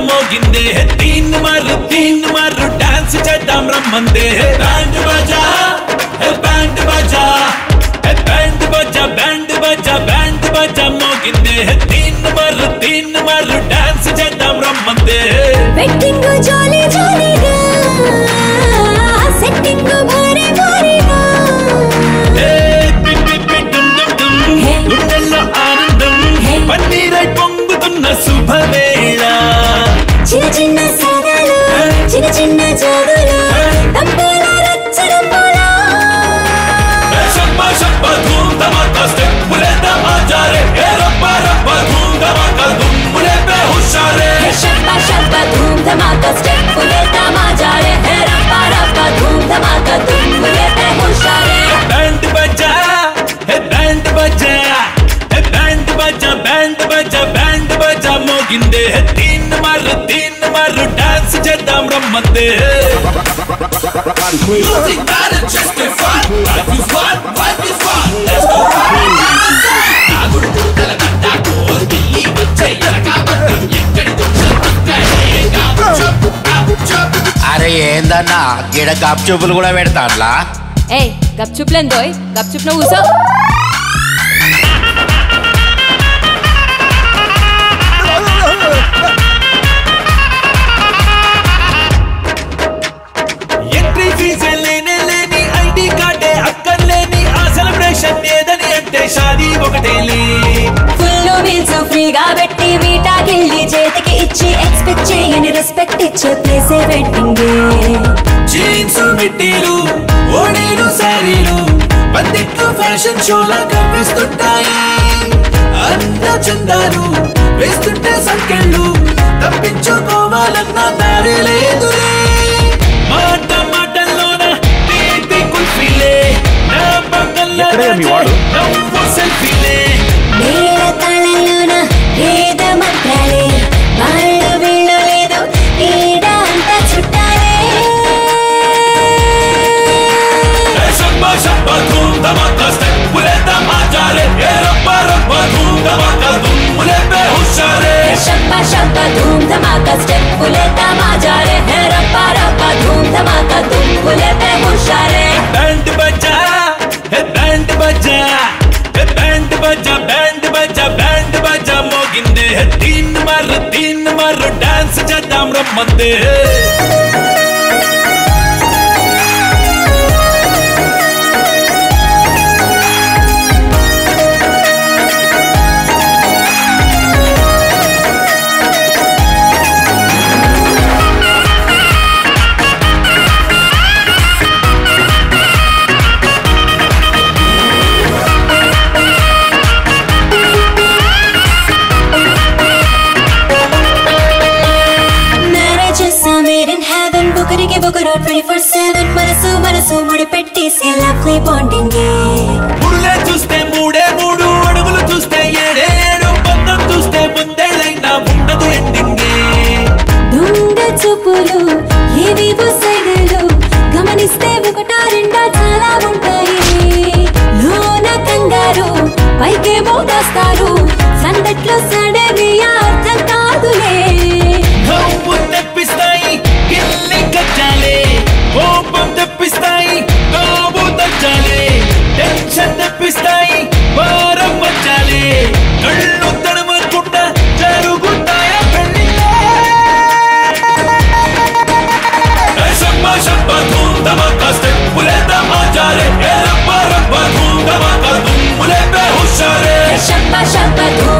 मोगिंदे है। तीन मर तीन मर डांस च दाम रमंदे है। बैंड बजा, है बैंड बजा, है बैंड बजा बैंड बजा बैंड बजा मोगिंदे है। तीन मर तीन मर डांस च दाम रमंदे है। धमाका स्टेप फुले तमाजा रे है रप्पा रप्पा धूम धमाका धूम फुले है होशारे बैंड बजा है बैंड बजा है बैंड बजा बैंड बजा बैंड बजा मोगिंदे है तीन मार तीन मार डांस जदा मरम्मते Music not a just a fun, life is fun, life is fun. Let's go. ఫీజే లేనే లేని ఐడి కార్డే అక్కర్లేని ఆ సెలబ్రేషన్ ఏదని అంటే షాదీ ఒకటేలే ఫుల్ మీల్స్ ఫ్రీగా పెట్టి వీటాకిల్లి చేతికి ఇచ్చి ఎక్స్పెక్ట్ చేయని రెస్పెక్ట్ ఇచ్చే ప్లేసే వెడ్డింగ్ జీన్స్ మిట్టీలు ఓణీలు శారీలు పందిట్లు ఫ్యాషన్ షోలా కనిపిస్తుంటాయి. అంద చందాలు వేస్తుంటే సంకెళ్ళు తప్పించుకోవాలన్న దారి లేదులే మాట మాటల్లోన తీపి కుల్ఫీలే నా పక్కల్లో నవ్వు సెల్ఫీలే. నేల తాళంలోన వేద है। तीन बार तीन बार डांस जदा मर मंदे டுகர் 24/7 மனசு மனசு முடிப்பெட்டி செல்ல ப்ளே பாண்டிங்கே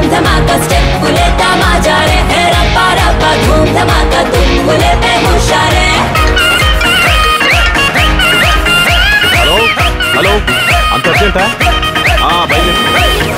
ధూమ్ ధమాకా స్టెప్పులేద్దామా జారే హే రప్పా రప్పా ధూమ్ ధమాకా తుమ్ములే పే హుషారే హలో? హలో? అంత వచ్చేంట బయలుదేరి.